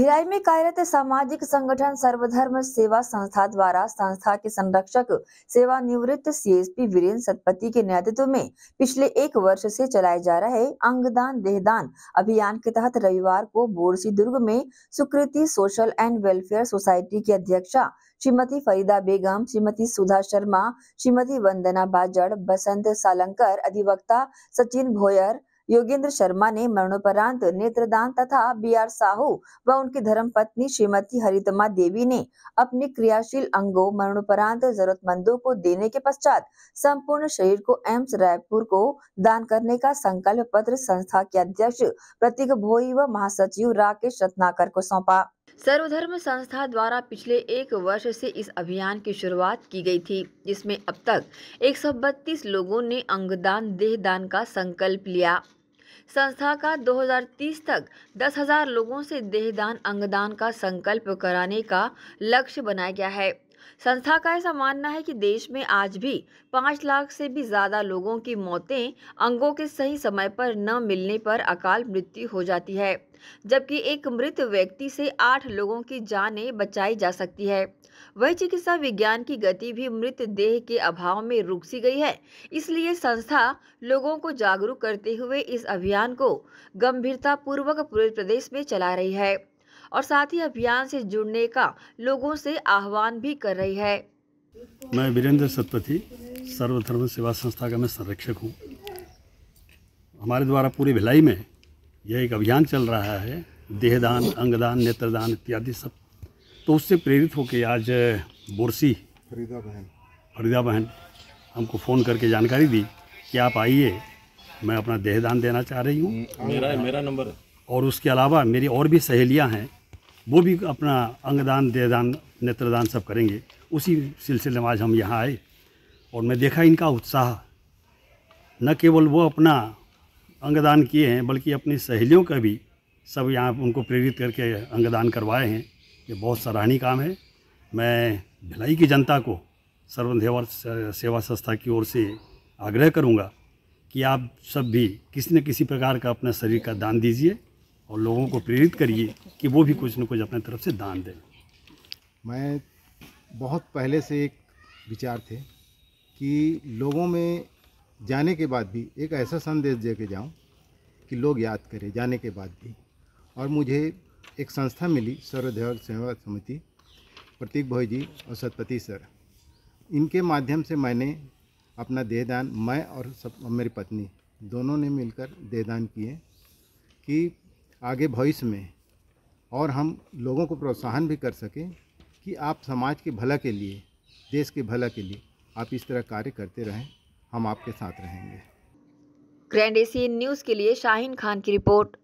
भिलाई में कार्यरत सामाजिक संगठन सर्वधर्म सेवा संस्था द्वारा संस्था के संरक्षक सेवानिवृत्त सीएसपी वीरेंद्र सतपति के नेतृत्व में पिछले एक वर्ष से चलाए जा रहे अंगदान देहदान अभियान के तहत रविवार को बोरसी दुर्ग में Sukriti social and welfare society की अध्यक्षा श्रीमती फरीदा बेगम, श्रीमती सुधा शर्मा, श्रीमती वंदना बाजड़, बसंत सालंकर, अधिवक्ता सचिन भोयर योगेंद्र शर्मा ने मरणोपरांत नेत्रदान तथा बी आर साहू व उनकी धर्मपत्नी श्रीमती हरितमा देवी ने अपने क्रियाशील अंगों, मरणोपरांत जरूरतमंदों को देने के पश्चात संपूर्ण शरीर को एम्स रायपुर को दान करने का संकल्प पत्र संस्था के अध्यक्ष, प्रतीक भोई व महासचिव राकेश रत्नाकर को सौंपा। सर्वधर्म संस्था द्वारा पिछले एक वर्ष से इस अभियान की शुरुआत की गई थी, जिसमें अब तक 132 लोगों ने अंगदान, देहदान का संकल्प लिया। संस्था का 2030 तक 10,000 लोगों से देहदान अंगदान का संकल्प कराने का लक्ष्य बनाया गया है। संस्था का ऐसा मानना है कि देश में आज भी पाँच लाख से भी ज़्यादा लोगों की मौतें अंगों के सही समय पर न मिलने पर अकाल मृत्यु हो जाती है, जबकि एक मृत व्यक्ति से आठ लोगों की जानें बचाई जा सकती है। वही चिकित्सा विज्ञान की गति भी मृत देह के अभाव में रुक सी गई है, इसलिए संस्था लोगों को जागरूक करते हुए इस अभियान को गंभीरता पूर्वक पूरे प्रदेश में चला रही है। और साथ ही अभियान से जुड़ने का लोगों से आह्वान भी कर रही है। मैं वीरेंद्र सतपथी सर्वधर्म सेवा संस्था का मैं संरक्षक हूँ। हमारे द्वारा पूरे भिलाई में यह एक अभियान चल रहा है। देहदान अंगदान नेत्रदान इत्यादि सब। तो उससे प्रेरित होकर आज बोरसी फरीदा बहन फरीदा बहन हमको फ़ोन करके जानकारी दी कि आप आइए मैं अपना देहदान देना चाह रही हूँ। मेरा मेरा नंबर और उसके अलावा मेरी और भी सहेलियाँ हैं वो भी अपना अंगदान, देहदान, नेत्रदान सब करेंगे। उसी सिलसिले में आज हम यहाँ आए और मैं देखा इनका उत्साह। न केवल वो अपना अंगदान किए हैं, बल्कि अपनी सहेलियों का भी सब यहाँ उनको प्रेरित करके अंगदान करवाए हैं। ये बहुत सराहनीय काम है। मैं भिलाई की जनता को सर्वधेवर सेवा संस्था की ओर से आग्रह करूँगा कि आप सब भी किसी न किसी प्रकार का अपना शरीर का दान दीजिए। और लोगों को प्रेरित करिए कि वो भी कुछ न कुछ अपने तरफ़ से दान दें। मैं बहुत पहले से एक विचार थे कि लोगों में जाने के बाद भी एक ऐसा संदेश दे के जाऊँ कि लोग याद करें जाने के बाद भी। और मुझे एक संस्था मिली सर्वधर सेवा समिति, प्रतीक भोई जी और सतपति सर। इनके माध्यम से मैंने अपना देहदान, मैं और सब, मेरी पत्नी, दोनों ने मिलकर देहदान किए कि आगे भविष्य में और हम लोगों को प्रोत्साहन भी कर सकें कि आप समाज के भला के लिए, देश के भला के लिए आप इस तरह कार्य करते रहें। हम आपके साथ रहेंगे। ग्रैंड एशियन न्यूज़ के लिए शाहीन खान की रिपोर्ट।